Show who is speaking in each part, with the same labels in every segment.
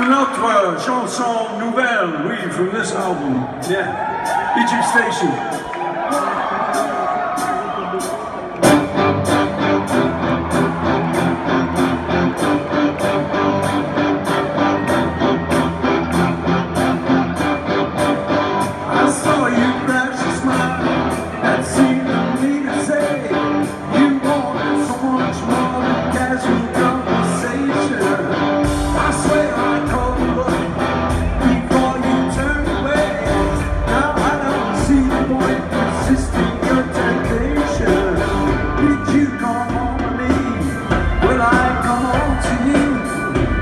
Speaker 1: Une autre euh, chanson nouvelle, oui, from this album. Yeah. Egypt Station.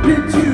Speaker 1: picture.